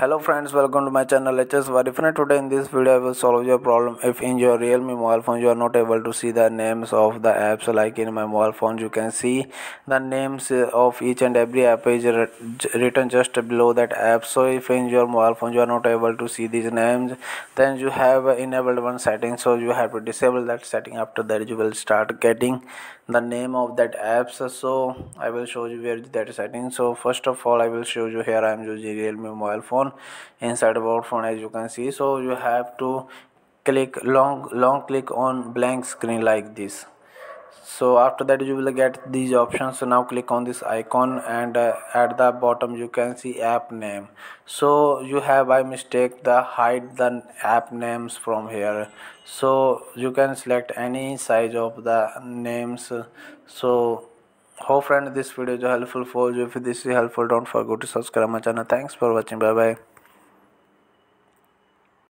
hello friends welcome to my channel hs Varifan. today in this video i will solve your problem. If in your realme mobile phone you are not able to see the names of the apps like in my mobile phone you can see the names of each and every app is written just below that app. So if in your mobile phone you are not able to see these names then you have enabled one setting. So you have to disable that setting. After that you will start getting the name of that apps. So i will show you where that setting. So first of all i will show you here. I am using realme mobile phone. Inside about phone as you can see. So you have to click long long click on blank screen like this so after that you will get these options. So now click on this icon and uh, at the bottom you can see app name. So you have by mistake the hide the app names from here. So you can select any size of the names. So hope friend this video is helpful for you. If this is helpful don't forget to subscribe my channel. Thanks for watching. Bye bye